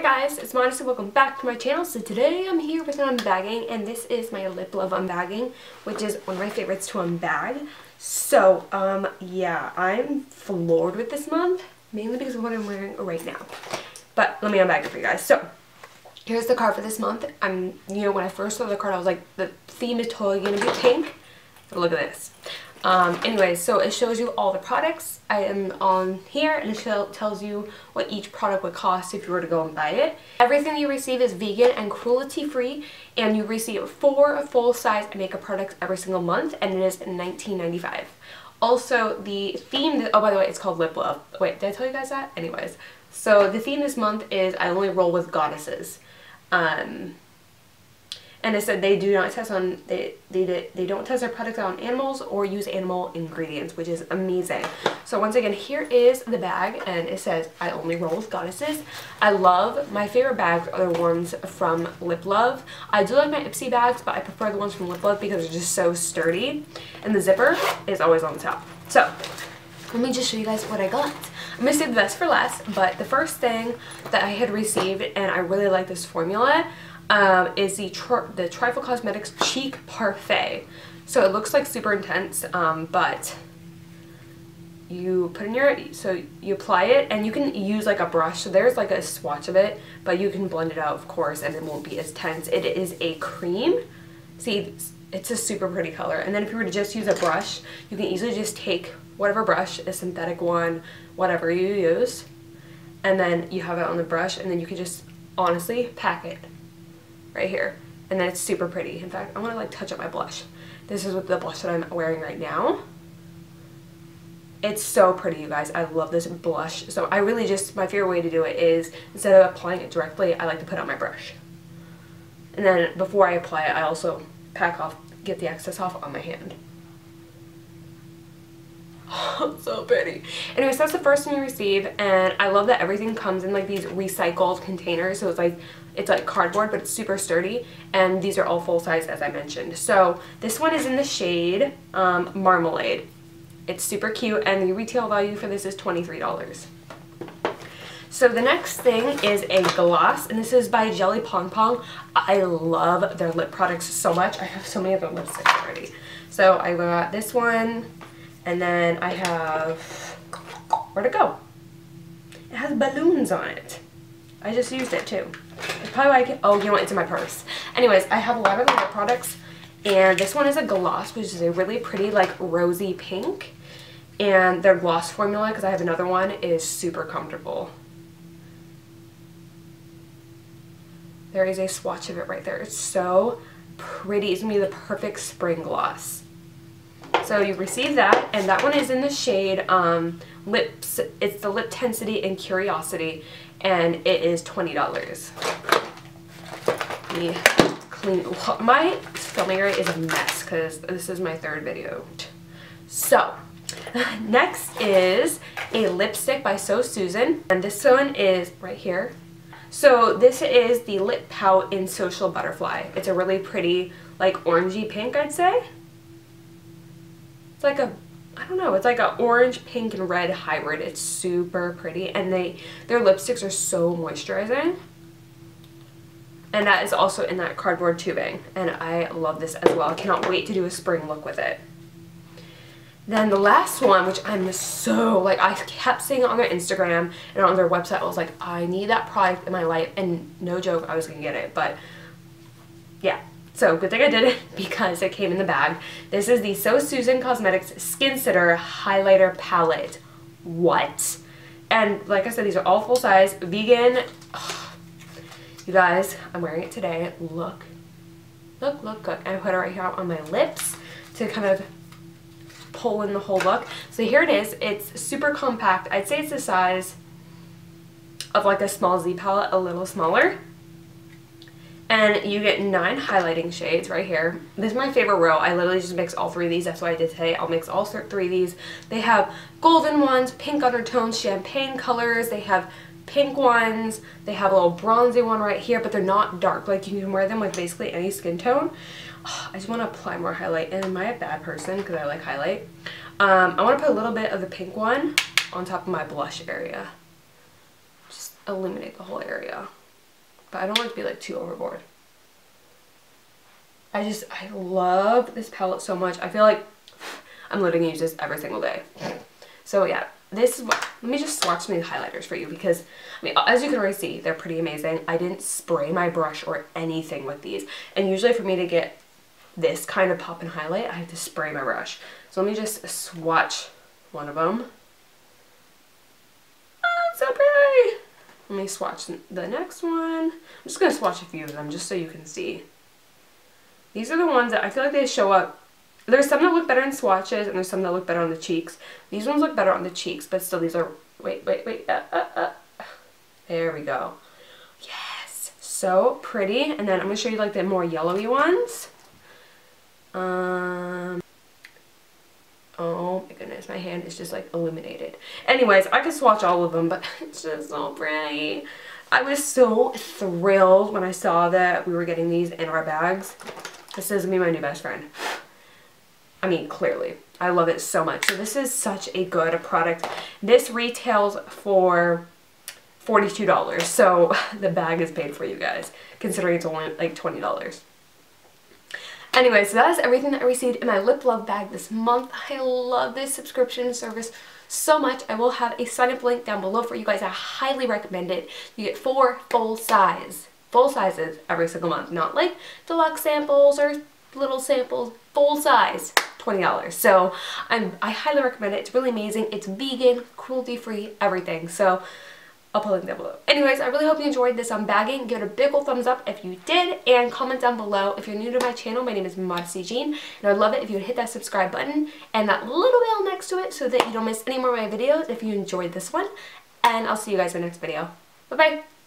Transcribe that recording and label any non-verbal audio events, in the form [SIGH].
Hi guys, it's Modesty and welcome back to my channel. So today I'm here with an unbagging and this is my Lip Love unbagging, which is one of my favorites to unbag. So, um, yeah, I'm floored with this month, mainly because of what I'm wearing right now. But let me unbag it for you guys. So, here's the card for this month. I'm, you know, when I first saw the card, I was like, the theme is totally gonna be pink. But look at this. Um, anyway, so it shows you all the products I am on here and it tells you what each product would cost if you were to go and buy it. Everything you receive is vegan and cruelty free and you receive four full-size makeup products every single month and it is $19.95. Also, the theme, oh by the way, it's called Lip Love. Wait, did I tell you guys that? Anyways, so the theme this month is I only roll with goddesses. Um, and it said they do not test on they they they don't test their products on animals or use animal ingredients which is amazing. So once again here is the bag and it says i only roll with goddesses. I love my favorite bags are the ones from lip love. I do like my ipsy bags but i prefer the ones from lip love because they're just so sturdy. And the zipper is always on the top. So let me just show you guys what i got. I'm going to save the best for last, but the first thing that I had received, and I really like this formula, um, is the, the Trifle Cosmetics Cheek Parfait. So it looks like super intense, um, but you put in your, so you apply it and you can use like a brush. So there's like a swatch of it, but you can blend it out of course and it won't be as tense. It is a cream. See, it's a super pretty color. And then if you were to just use a brush, you can easily just take whatever brush, a synthetic one, whatever you use, and then you have it on the brush and then you can just honestly pack it right here. And then it's super pretty. In fact, I want to like touch up my blush. This is what the blush that I'm wearing right now. It's so pretty, you guys. I love this blush. So I really just, my favorite way to do it is, instead of applying it directly, I like to put on my brush. And then before I apply it, I also pack off, get the excess off on my hand. [LAUGHS] so pretty. Anyways, that's the first one you receive, and I love that everything comes in like these recycled containers. So it's like it's like cardboard, but it's super sturdy, and these are all full size as I mentioned. So this one is in the shade um, Marmalade. It's super cute, and the retail value for this is $23. So the next thing is a gloss, and this is by Jelly Pong Pong. I love their lip products so much. I have so many of their lipsticks already. So I got this one, and then I have, where'd it go? It has balloons on it. I just used it too. It's probably why I can, oh, you know what, it's in my purse. Anyways, I have a lot of the products, and this one is a gloss, which is a really pretty, like, rosy pink. And their gloss formula, because I have another one, is super comfortable. There is a swatch of it right there. It's so pretty. It's going to be the perfect spring gloss. So you receive that, and that one is in the shade um, Lips. It's the Lip Tensity and Curiosity, and it is $20. Me clean. My filming area is a mess because this is my third video. So, [LAUGHS] next is a lipstick by So Susan, and this one is right here. So this is the Lip Pout in Social Butterfly. It's a really pretty, like orangey pink, I'd say. It's like a, I don't know, it's like an orange, pink, and red hybrid. It's super pretty. And they their lipsticks are so moisturizing. And that is also in that cardboard tubing. And I love this as well. I cannot wait to do a spring look with it. Then the last one, which I'm so, like, I kept seeing it on their Instagram and on their website. I was like, I need that product in my life. And no joke, I was going to get it. But, yeah. So good thing I did it [LAUGHS] because it came in the bag. This is the So Susan Cosmetics Skin Sitter Highlighter Palette. What? And like I said, these are all full size, vegan. Ugh. [SIGHS] You guys, I'm wearing it today. Look, look, look, look. I put it right here on my lips to kind of pull in the whole look. So here it is. It's super compact. I'd say it's the size of like a small Z palette, a little smaller. And you get nine highlighting shades right here. This is my favorite row. I literally just mix all three of these. That's what I did today. I'll mix all three of these. They have golden ones, pink undertones, champagne colors. They have pink ones. They have a little bronzy one right here, but they're not dark. Like you can wear them with basically any skin tone. I just want to apply more highlight. And am I a bad person because I like highlight? Um, I want to put a little bit of the pink one on top of my blush area. Just illuminate the whole area. But I don't want to be like too overboard. I just, I love this palette so much. I feel like I'm literally gonna use this every single day. So yeah, this is what, let me just swatch some of the highlighters for you because, I mean, as you can already see, they're pretty amazing. I didn't spray my brush or anything with these. And usually for me to get this kind of pop and highlight, I have to spray my brush. So let me just swatch one of them. Oh, so pretty! Let me swatch the next one. I'm just going to swatch a few of them just so you can see. These are the ones that I feel like they show up. There's some that look better in swatches and there's some that look better on the cheeks. These ones look better on the cheeks, but still these are, wait, wait, wait, uh, uh, uh. There we go. Yes, so pretty. And then I'm going to show you like the more yellowy ones. Um, oh my goodness, my hand is just like illuminated. Anyways, I could swatch all of them, but [LAUGHS] it's just so pretty. I was so thrilled when I saw that we were getting these in our bags. This is me, my new best friend. I mean, clearly. I love it so much. So this is such a good product. This retails for $42. So [LAUGHS] the bag is paid for you guys, considering it's only like $20. Anyway, so that is everything that I received in my Lip Love bag this month. I love this subscription service so much. I will have a sign up link down below for you guys. I highly recommend it. You get four full size, full sizes every single month. Not like deluxe samples or little samples, full size. $20. So I'm, I highly recommend it. It's really amazing. It's vegan, cruelty free, everything. So I'll put a link down below. Anyways, I really hope you enjoyed this um, unbagging. Give it a big old thumbs up if you did, and comment down below. If you're new to my channel, my name is Modesty Jean, and I'd love it if you would hit that subscribe button and that little bell next to it so that you don't miss any more of my videos if you enjoyed this one. And I'll see you guys in the next video. Bye-bye!